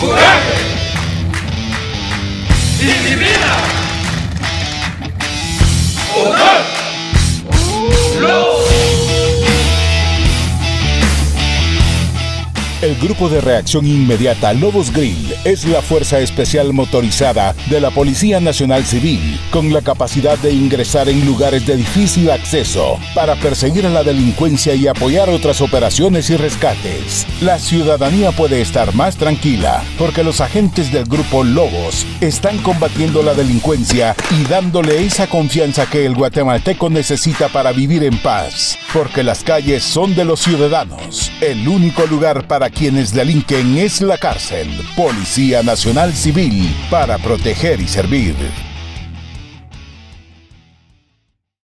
Coragem! Disciplina! Honor! El grupo de reacción inmediata Lobos Grill es la fuerza especial motorizada de la Policía Nacional Civil con la capacidad de ingresar en lugares de difícil acceso para perseguir a la delincuencia y apoyar otras operaciones y rescates. La ciudadanía puede estar más tranquila porque los agentes del grupo Lobos están combatiendo la delincuencia y dándole esa confianza que el guatemalteco necesita para vivir en paz. Porque las calles son de los ciudadanos. El único lugar para quienes delinquen es la cárcel. Policía Nacional Civil para proteger y servir.